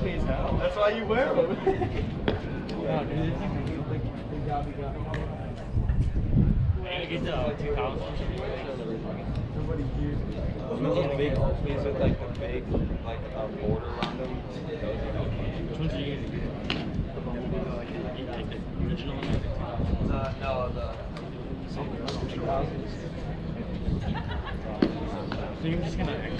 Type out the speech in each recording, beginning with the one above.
ugly as hell. That's why you wear them. No, dude, they think they look like big job you got. I get the house. Nobody hears me. You those big Oakleys with like the big like uh, border around them? Which ones are you gonna get? The like, the original one? The, no, the two thousands. So you're just gonna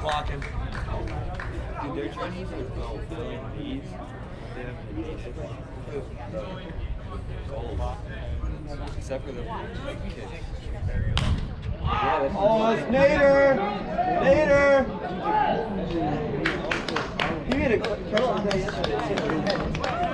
Clocking. Dude, their these. They have. Except for the kids. Oh, it's Nader! Nader! He made a catch on that yesterday.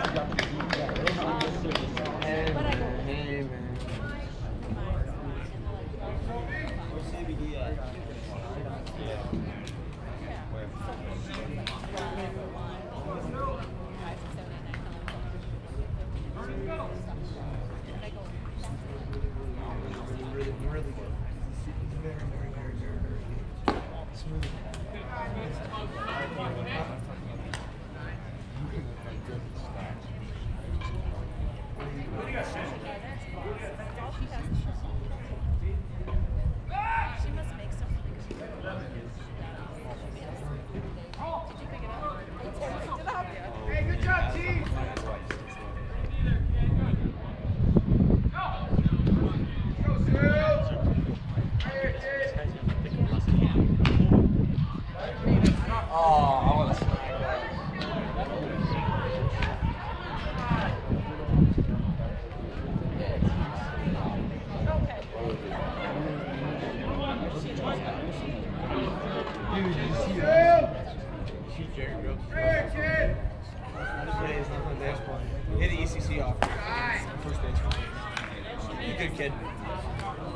Kid.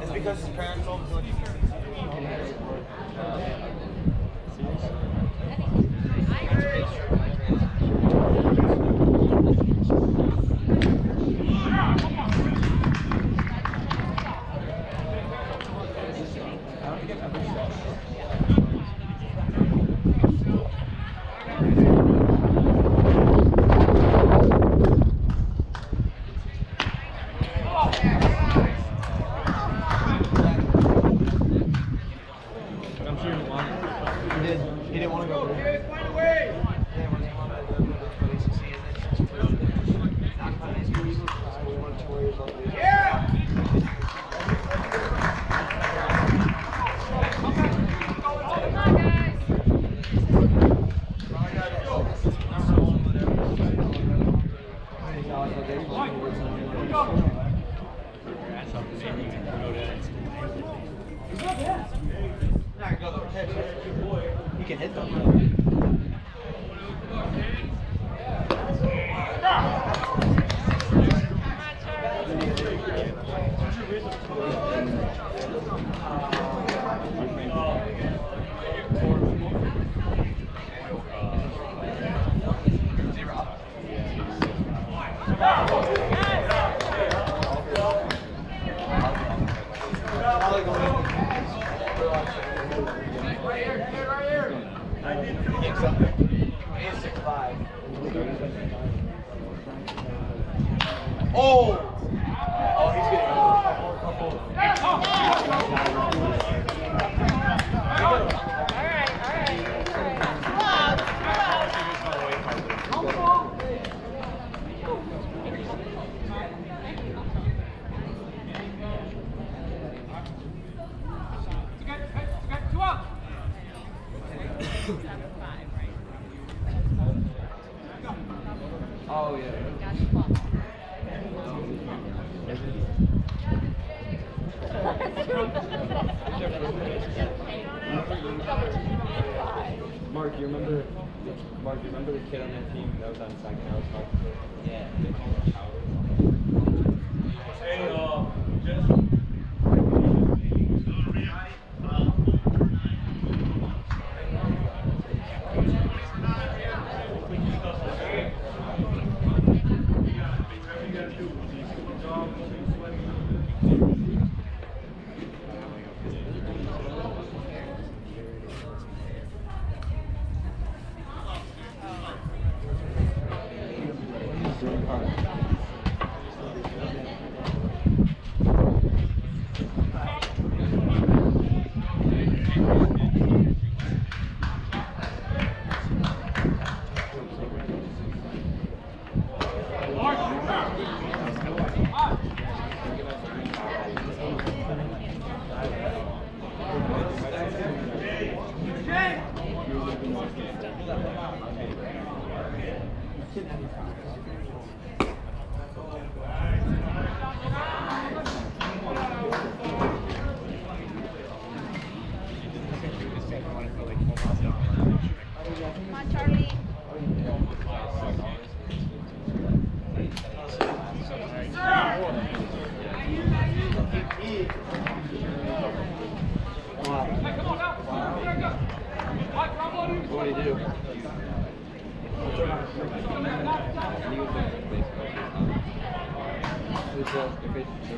It's because his parents to do Oh! Oh yeah. Mark, you remember? Mark, you remember the kid on that team that was on second? I was talking to. Yeah. Come on, What do you do? The baseball?